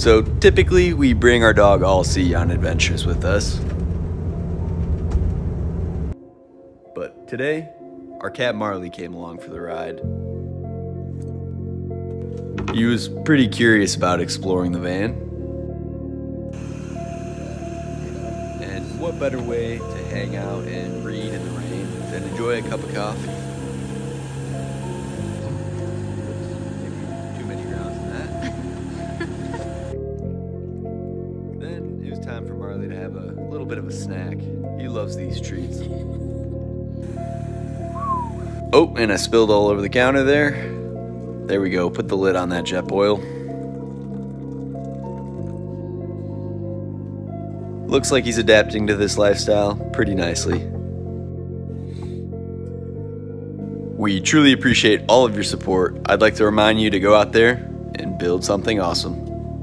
So typically, we bring our dog Allsy on adventures with us. But today, our cat Marley came along for the ride. He was pretty curious about exploring the van. And what better way to hang out and read in the rain than enjoy a cup of coffee? Then it was time for Marley to have a little bit of a snack. He loves these treats. Oh, and I spilled all over the counter there. There we go. Put the lid on that jet Jetboil. Looks like he's adapting to this lifestyle pretty nicely. We truly appreciate all of your support. I'd like to remind you to go out there and build something awesome.